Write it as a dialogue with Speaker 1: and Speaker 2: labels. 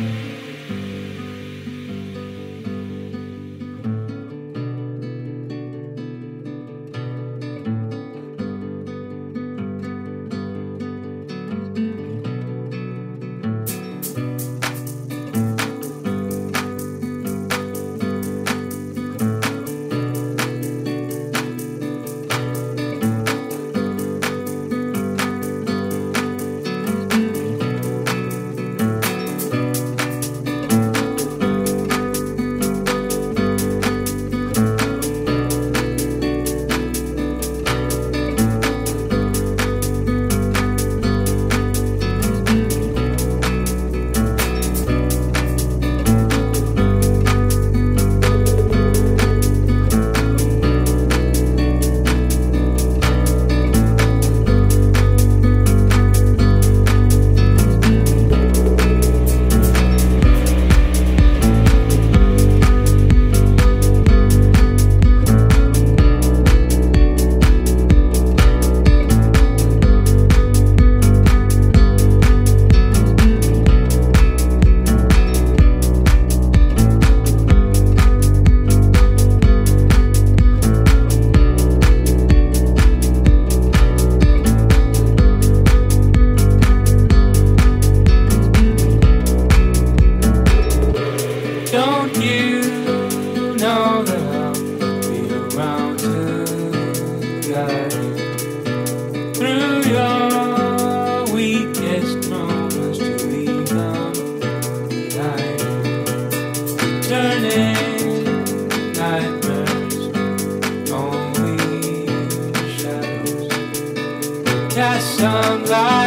Speaker 1: Bye. nightmares, shadows cast some light.